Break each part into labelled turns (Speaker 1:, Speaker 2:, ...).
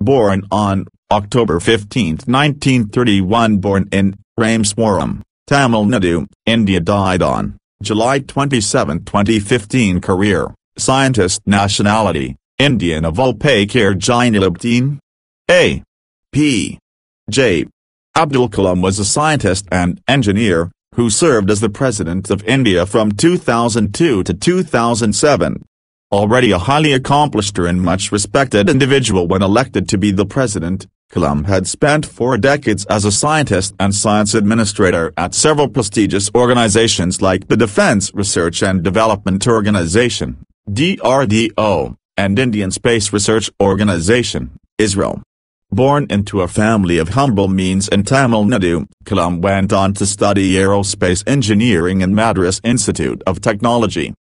Speaker 1: born on October 15, 1931 born in Rameswaram, Tamil Nadu, India died on July 27, 2015 career, scientist nationality, Indian Avul Pakir Jainulabdeen. A. P. J. Abdul Kalam was a scientist and engineer, who served as the President of India from 2002 to 2007. Already a highly accomplished and much respected individual when elected to be the president, Kalam had spent four decades as a scientist and science administrator at several prestigious organizations like the Defense Research and Development Organization, DRDO, and Indian Space Research Organization, ISRO. Born into a family of humble means in Tamil Nadu, Kalam went on to study aerospace engineering in Madras Institute of Technology.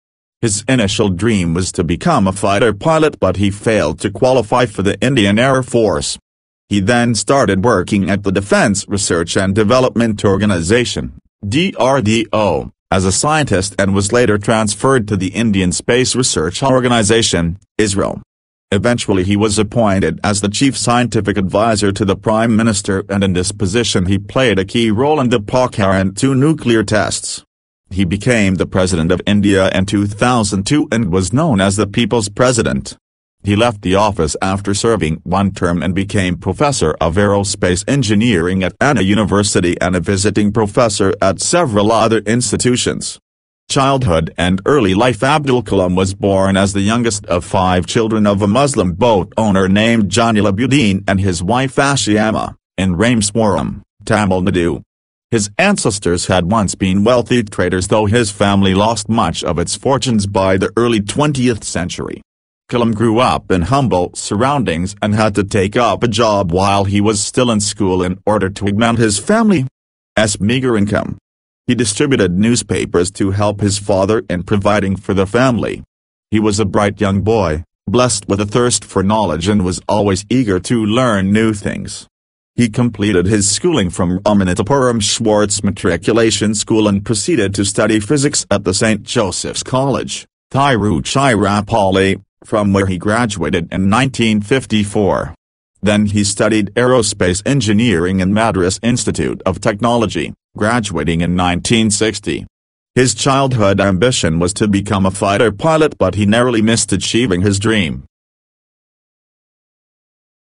Speaker 1: His initial dream was to become a fighter pilot but he failed to qualify for the Indian Air Force. He then started working at the Defense Research and Development Organization, DRDO, as a scientist and was later transferred to the Indian Space Research Organization, ISRO. Eventually he was appointed as the chief scientific advisor to the Prime Minister and in this position he played a key role in the Pokhran 2 nuclear tests. He became the President of India in 2002 and was known as the People's President. He left the office after serving one term and became Professor of Aerospace Engineering at Anna University and a visiting professor at several other institutions childhood and early life Abdul Kalam was born as the youngest of five children of a Muslim boat owner named Jainulabdeen and his wife Ashiama, in Rameswaram, Tamil Nadu. His ancestors had once been wealthy traders though his family lost much of its fortunes by the early 20th century. Kalam grew up in humble surroundings and had to take up a job while he was still in school in order to augment his family's meager income. He distributed newspapers to help his father in providing for the family. He was a bright young boy, blessed with a thirst for knowledge and was always eager to learn new things. He completed his schooling from Ramanathapuram Schwartz Matriculation School and proceeded to study physics at the St. Joseph's College, Tiruchirappalli, from where he graduated in 1954. Then he studied aerospace engineering in Madras Institute of Technology graduating in 1960. His childhood ambition was to become a fighter pilot but he narrowly missed achieving his dream.